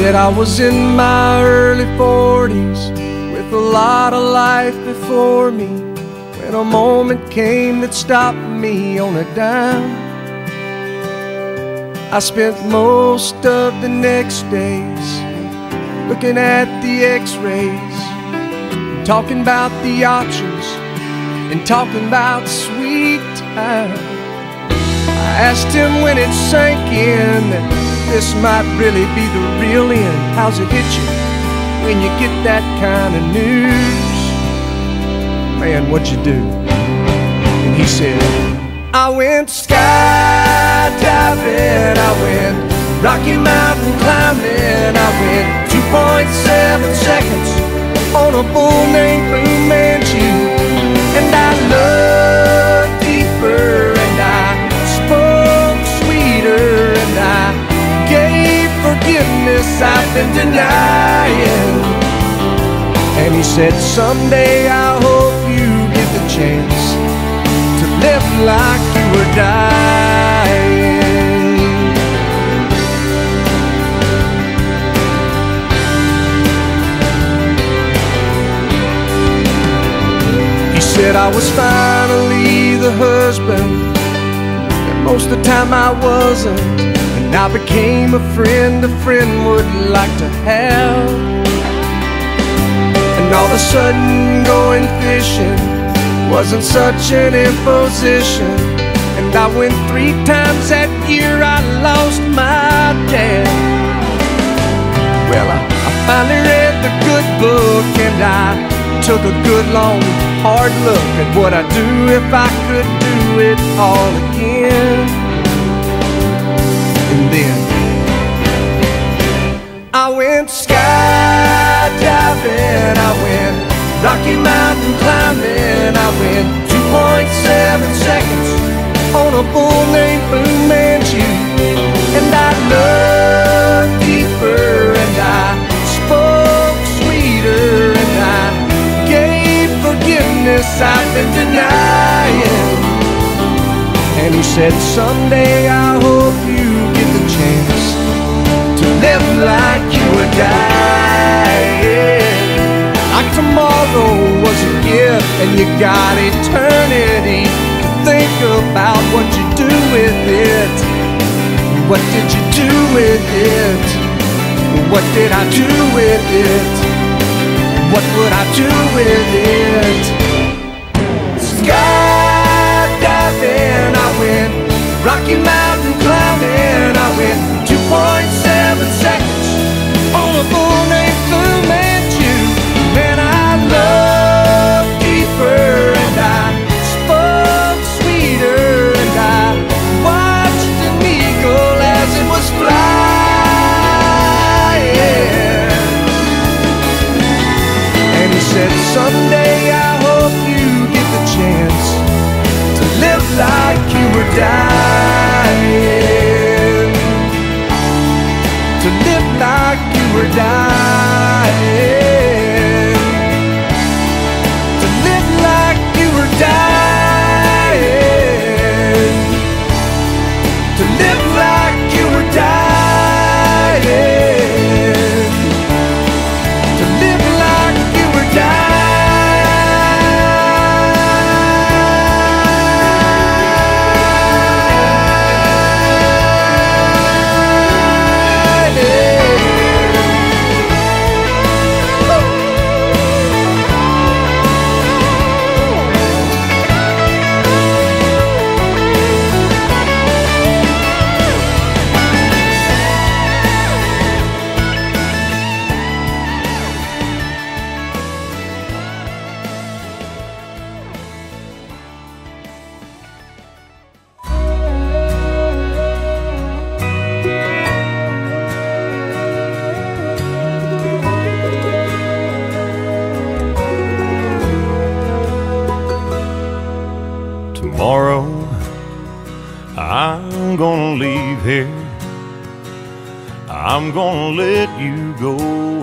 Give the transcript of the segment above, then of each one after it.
said I was in my early 40s with a lot of life before me when a moment came that stopped me on a dime. I spent most of the next days looking at the x rays, talking about the options, and talking about sweet time. I asked him when it sank in this might really be the real end. How's it hit you when you get that kind of news? Man, what'd you do? And he said, I went skydiving, I went Rocky Mountain climbing, I went 2.7 seconds on a bull named Fu Manchu, forgiveness I've been denying. And he said, Someday I hope you get the chance to live like you were dying. He said I was finally the husband And most of the time I wasn't And I became a friend a friend would like to have. And all of a sudden going fishing Wasn't such an imposition. And I went three times that year I lost my dad. Well, I, I finally read the good book and I took a good long hard look at what I'd do if I could do it all again. Then I went skydiving, I went Rocky Mountain climbing, I went 2.7 seconds on a bull named Fu Manchu. And I looked deeper and I spoke sweeter and I gave forgiveness I've been denying. And he said, Someday I hope and you got eternity to think about what you do with it. What did you do with it? What did I do with it? What would I do with it? Tomorrow, I'm gonna leave here. I'm gonna let you go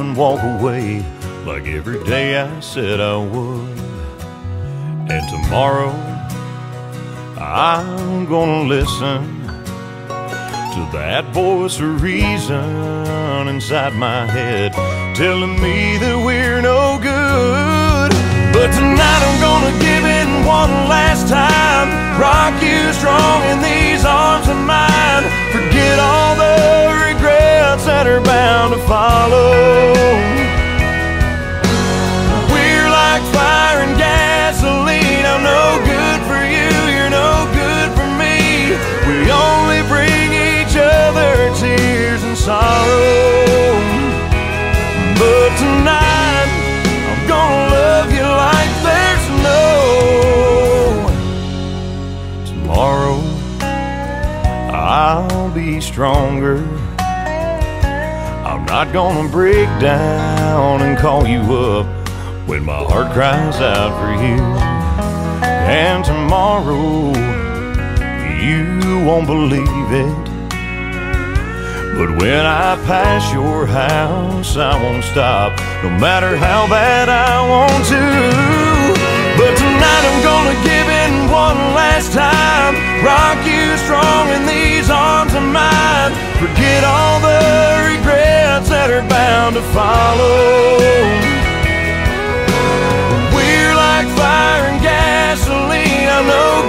and walk away like every day I said I would. And tomorrow, I'm gonna listen to that voice of reason inside my head, telling me that we're no good. But tonight I'm gonna give it one last time. Rock you strong in these arms of mine. Forget all the regrets that are bound to follow. I'll be stronger. I'm not gonna break down and call you up when my heart cries out for you. And tomorrow, you won't believe it. But when I pass your house, I won't stop, no matter how bad I want to. But tonight I'm gonna give in one last time. Rock you strong in these arms of mine. Forget all the regrets that are bound to follow. We're like fire and gasoline. I'm no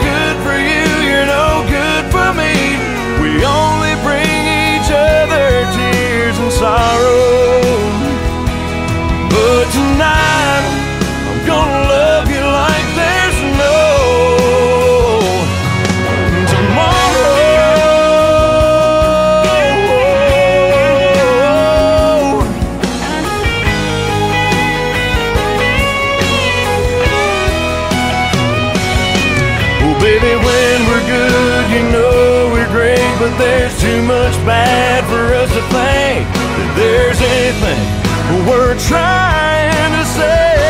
too much bad for us to think that there's anything we're trying to save.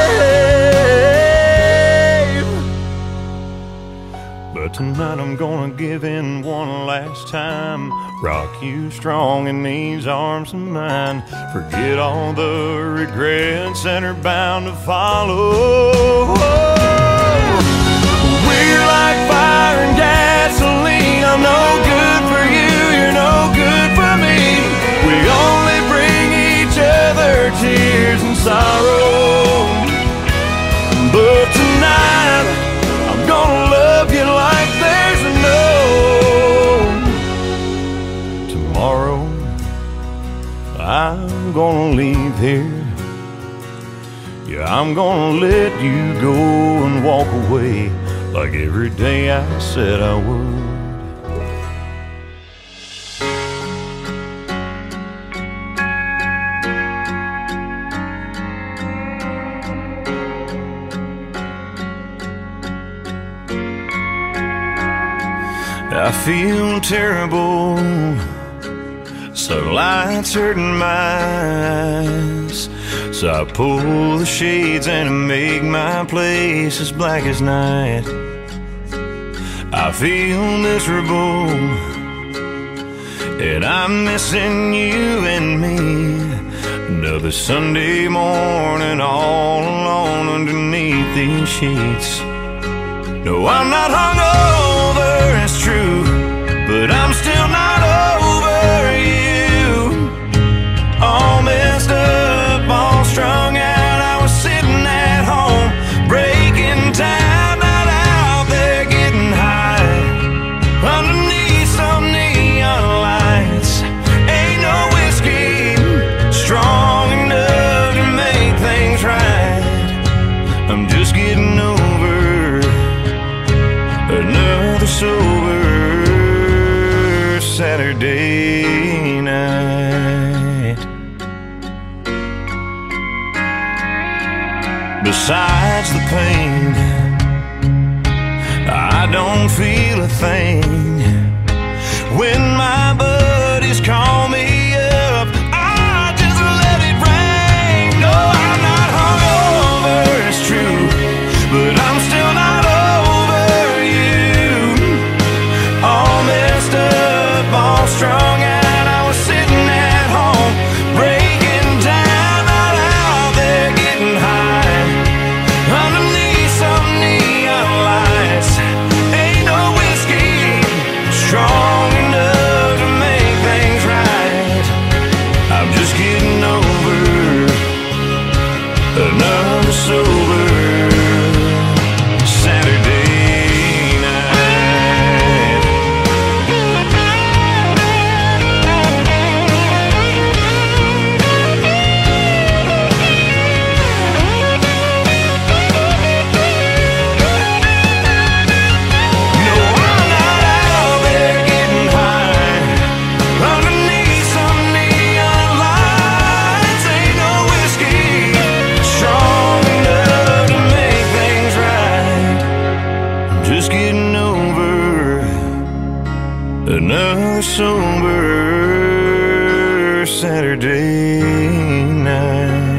But tonight I'm gonna give in one last time. Rock you strong in these arms of mine. Forget all the regrets that are bound to follow. We're like fire and gasoline. I'm no here. Yeah, I'm gonna let you go and walk away like every day I said I would. I feel terrible. Sunlight's hurting my eyes. So I pull the shades and make my place as black as night. I feel miserable. And I'm missing you and me. Another Sunday morning all alone underneath these sheets. No, I'm not hungover, it's true, but I'm still Besides the pain, I don't feel a thing. When my another sober Saturday night.